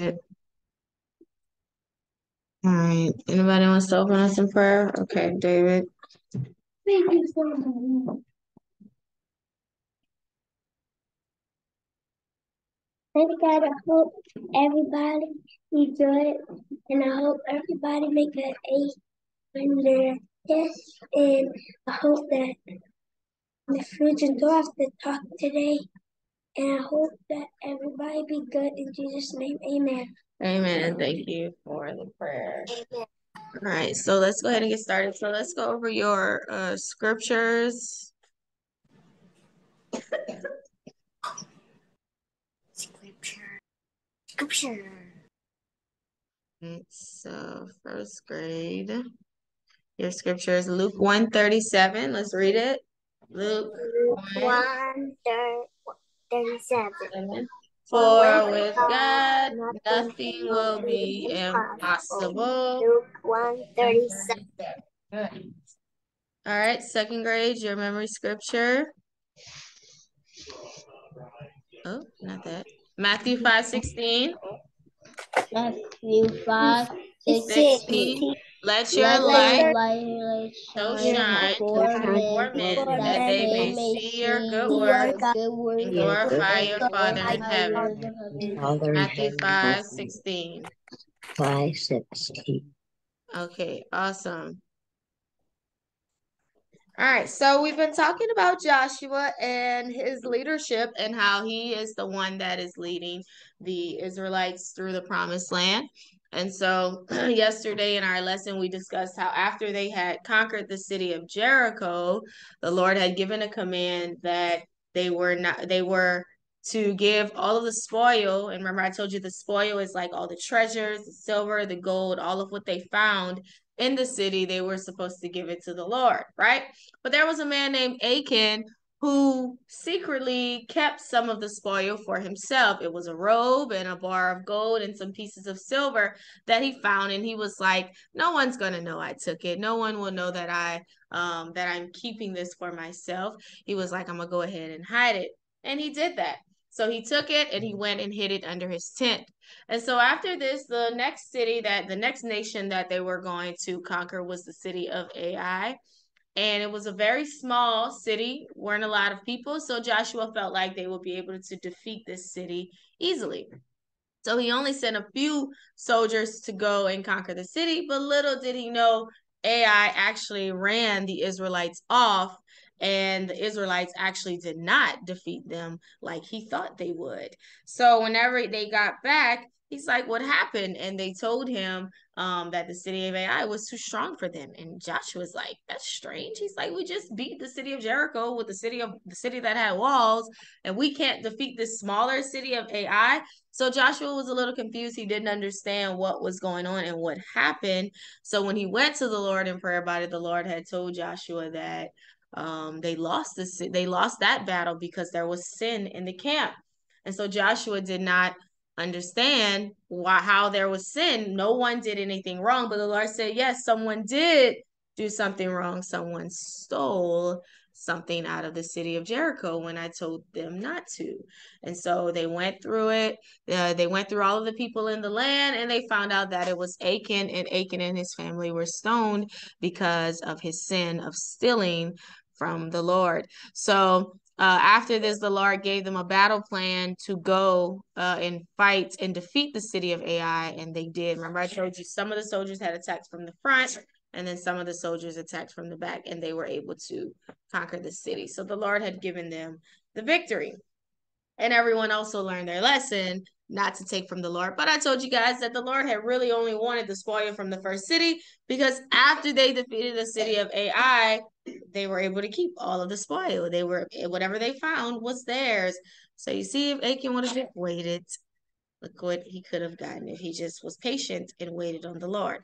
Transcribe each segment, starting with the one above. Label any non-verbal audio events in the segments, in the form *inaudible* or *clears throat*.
All right. Anybody wants to open us in prayer? Okay, David. Thank you so much. Thank God, I hope everybody enjoy it, and I hope everybody make an A on their test, and I hope that the future don't have to talk today, and I hope that everybody be good in Jesus' name, amen. Amen. Thank you for the prayer. Amen. All right, so let's go ahead and get started. So let's go over your uh, scriptures. Scripture. Scripture. So first grade. Your scripture is Luke 137. Let's read it. Luke One thirty-seven. 1. For with God nothing will be impossible. Luke one thirty-seven. Good. All right, second grade, your memory scripture. Oh, not that. Matthew 5 16. Matthew 5, 16. Let your Let light your light so shine shine before before men, men that that they may see your good works good works and glorify your Father in heaven. your Father in heaven. Father in Matthew heaven, 5 16. five sixteen. Okay, awesome. All right, so we've been talking about Joshua and his leadership and how he is the one that is leading the Israelites through the promised land. And so *clears throat* yesterday in our lesson, we discussed how after they had conquered the city of Jericho, the Lord had given a command that they were not, they were to give all of the spoil. And remember, I told you the spoil is like all the treasures, the silver, the gold, all of what they found in the city, they were supposed to give it to the Lord, right? But there was a man named Achan who secretly kept some of the spoil for himself. It was a robe and a bar of gold and some pieces of silver that he found and he was like, no one's going to know I took it. No one will know that I um that I'm keeping this for myself. He was like, I'm going to go ahead and hide it. And he did that. So he took it and he went and hid it under his tent. And so after this, the next city that the next nation that they were going to conquer was the city of Ai. And it was a very small city, weren't a lot of people. So Joshua felt like they would be able to defeat this city easily. So he only sent a few soldiers to go and conquer the city, but little did he know Ai actually ran the Israelites off and the Israelites actually did not defeat them like he thought they would. So whenever they got back, he's like, "What happened?" And they told him um, that the city of Ai was too strong for them. And Joshua's like, "That's strange." He's like, "We just beat the city of Jericho with the city of the city that had walls, and we can't defeat this smaller city of Ai." So Joshua was a little confused. He didn't understand what was going on and what happened. So when he went to the Lord in prayer about it, the Lord had told Joshua that um, they lost this they lost that battle because there was sin in the camp. And so Joshua did not understand why how there was sin. No one did anything wrong, but the Lord said, yes, someone did do something wrong. Someone stole something out of the city of Jericho when I told them not to. And so they went through it. Uh, they went through all of the people in the land and they found out that it was Achan, and Achan and his family were stoned because of his sin of stealing from the Lord. So uh, after this, the Lord gave them a battle plan to go uh, and fight and defeat the city of Ai, and they did. Remember, I told you some of the soldiers had attacked from the front, and then some of the soldiers attacked from the back, and they were able to conquer the city. So the Lord had given them the victory. And everyone also learned their lesson not to take from the Lord. But I told you guys that the Lord had really only wanted the spoil from the first city because after they defeated the city of Ai, they were able to keep all of the spoil. They were whatever they found was theirs. So you see, if Achan would have waited, look what he could have gotten if he just was patient and waited on the Lord.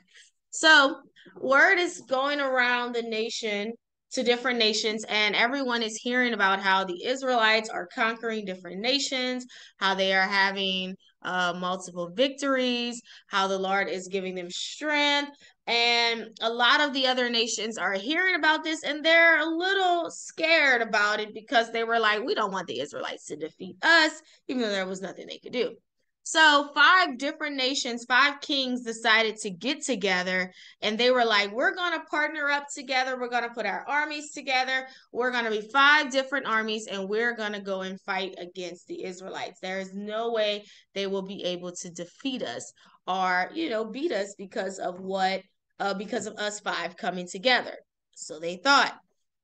So word is going around the nation to different nations, and everyone is hearing about how the Israelites are conquering different nations, how they are having uh, multiple victories, how the Lord is giving them strength. And a lot of the other nations are hearing about this and they're a little scared about it because they were like, we don't want the Israelites to defeat us, even though there was nothing they could do. So, five different nations, five kings decided to get together and they were like, We're going to partner up together. We're going to put our armies together. We're going to be five different armies and we're going to go and fight against the Israelites. There is no way they will be able to defeat us or, you know, beat us because of what, uh, because of us five coming together. So they thought.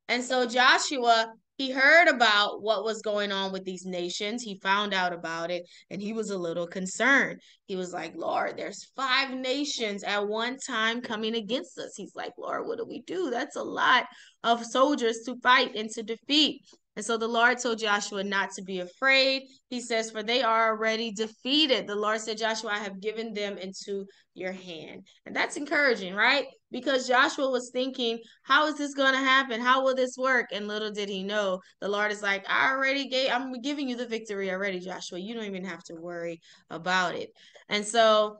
And so Joshua he heard about what was going on with these nations. He found out about it and he was a little concerned. He was like, Lord, there's five nations at one time coming against us. He's like, Lord, what do we do? That's a lot of soldiers to fight and to defeat. And so the Lord told Joshua not to be afraid. He says, For they are already defeated. The Lord said, Joshua, I have given them into your hand. And that's encouraging, right? Because Joshua was thinking, How is this going to happen? How will this work? And little did he know, the Lord is like, I already gave, I'm giving you the victory already, Joshua. You don't even have to worry about it. And so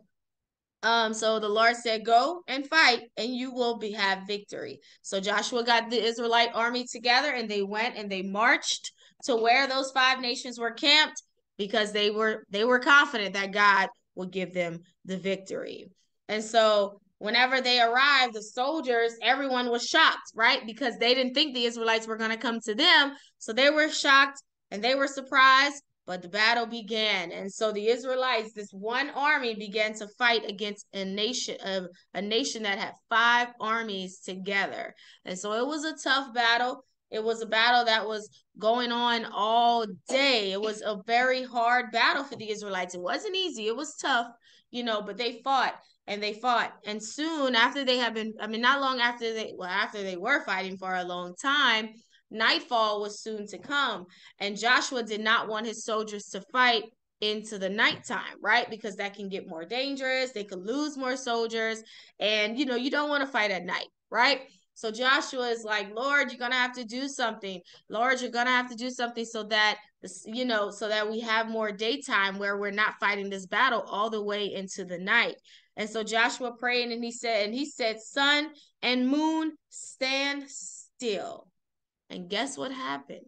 um, so the Lord said, Go and fight, and you will be have victory. So Joshua got the Israelite army together and they went and they marched to where those five nations were camped because they were they were confident that God would give them the victory. And so whenever they arrived, the soldiers, everyone was shocked, right? Because they didn't think the Israelites were going to come to them. So they were shocked and they were surprised but the battle began, and so the Israelites, this one army, began to fight against a nation of a nation that had five armies together. And so it was a tough battle. It was a battle that was going on all day. It was a very hard battle for the Israelites. It wasn't easy. It was tough, you know, but they fought and they fought. And soon after they had been, I mean, not long after they, well, after they were fighting for a long time, nightfall was soon to come. And Joshua did not want his soldiers to fight into the nighttime, right? Because that can get more dangerous. They could lose more soldiers. And, you know, you don't want to fight at night, right? So Joshua is like, Lord, you're going to have to do something. Lord, you're going to have to do something so that, you know, so that we have more daytime where we're not fighting this battle all the way into the night. And so Joshua prayed and he said, and he said, sun and moon stand still. And guess what happened?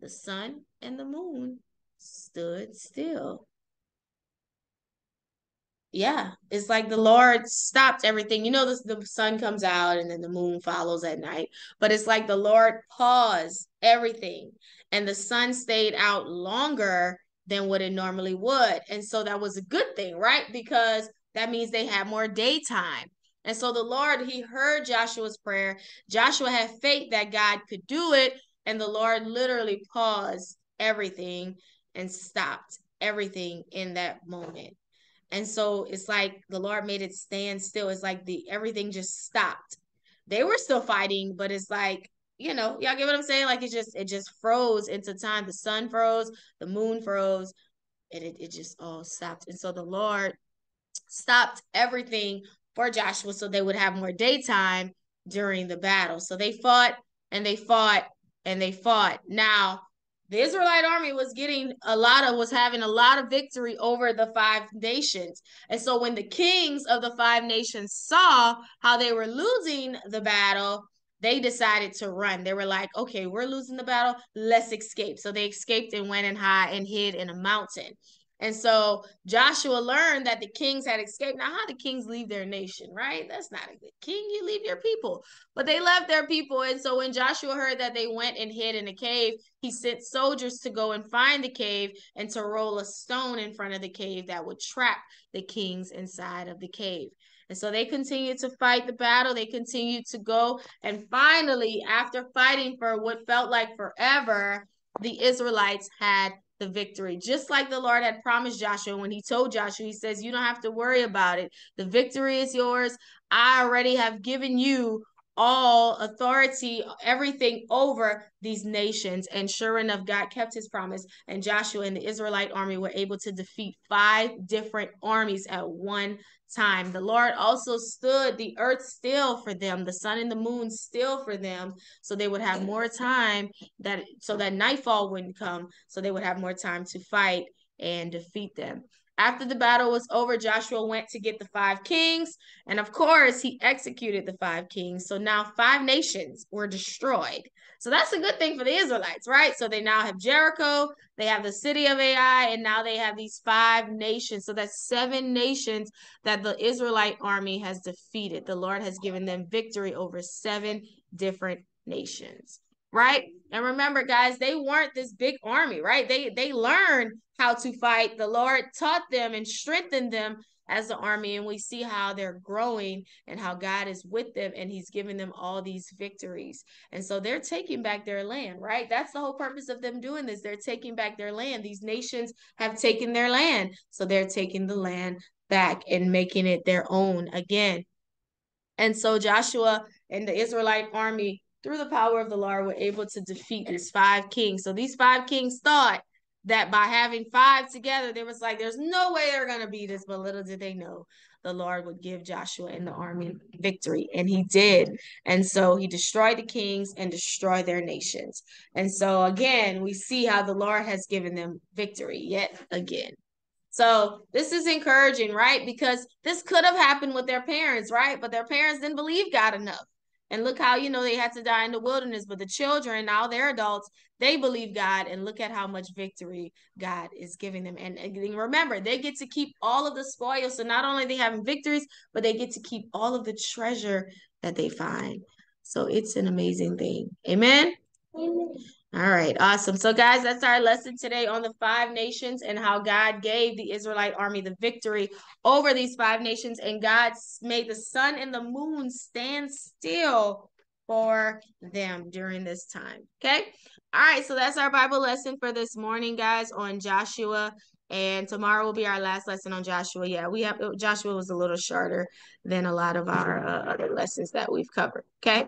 The sun and the moon stood still. Yeah, it's like the Lord stopped everything. You know, the, the sun comes out and then the moon follows at night, but it's like the Lord paused everything and the sun stayed out longer than what it normally would. And so that was a good thing, right? Because that means they had more daytime. And so the Lord, he heard Joshua's prayer. Joshua had faith that God could do it. And the Lord literally paused everything and stopped everything in that moment. And so it's like the Lord made it stand still. It's like the everything just stopped. They were still fighting, but it's like, you know, y'all get what I'm saying? Like it just it just froze into time. The sun froze, the moon froze, and it, it just all stopped. And so the Lord stopped everything for Joshua so they would have more daytime during the battle. So they fought and they fought and they fought. Now, the Israelite army was getting a lot of was having a lot of victory over the five nations. And so when the kings of the five nations saw how they were losing the battle, they decided to run. They were like, okay, we're losing the battle. Let's escape. So they escaped and went and hide and hid in a mountain. And so Joshua learned that the kings had escaped. Now, how do kings leave their nation, right? That's not a good king. You leave your people. But they left their people. And so when Joshua heard that they went and hid in a cave, he sent soldiers to go and find the cave and to roll a stone in front of the cave that would trap the kings inside of the cave. And so they continued to fight the battle. They continued to go. And finally, after fighting for what felt like forever, the Israelites had the victory. Just like the Lord had promised Joshua when he told Joshua, he says, You don't have to worry about it. The victory is yours. I already have given you all authority, everything over these nations. And sure enough, God kept his promise. And Joshua and the Israelite army were able to defeat five different armies at one time. The Lord also stood the earth still for them, the sun and the moon still for them, so they would have more time that so that nightfall wouldn't come, so they would have more time to fight and defeat them. After the battle was over, Joshua went to get the five kings. And of course, he executed the five kings. So now five nations were destroyed. So that's a good thing for the Israelites, right? So they now have Jericho, they have the city of Ai, and now they have these five nations. So that's seven nations that the Israelite army has defeated. The Lord has given them victory over seven different nations right? And remember, guys, they weren't this big army, right? They they learned how to fight. The Lord taught them and strengthened them as the army, and we see how they're growing and how God is with them and He's giving them all these victories. And so they're taking back their land, right? That's the whole purpose of them doing this. They're taking back their land. These nations have taken their land, so they're taking the land back and making it their own again. And so Joshua and the Israelite army through the power of the Lord, were able to defeat these five kings. So these five kings thought that by having five together, there was like, there's no way they're going to beat us. But little did they know the Lord would give Joshua and the army victory. And he did. And so he destroyed the kings and destroyed their nations. And so again, we see how the Lord has given them victory yet again. So this is encouraging, right? Because this could have happened with their parents, right? But their parents didn't believe God enough. And look how, you know, they had to die in the wilderness, but the children, now they're adults, they believe God and look at how much victory God is giving them. And, and remember, they get to keep all of the spoils. So not only they having victories, but they get to keep all of the treasure that they find. So it's an amazing thing. Amen. Amen. All right, awesome. So, guys, that's our lesson today on the five nations and how God gave the Israelite army the victory over these five nations, and God made the sun and the moon stand still for them during this time. Okay. All right, so that's our Bible lesson for this morning, guys, on Joshua. And tomorrow will be our last lesson on Joshua. Yeah, we have Joshua was a little shorter than a lot of our uh, other lessons that we've covered. Okay.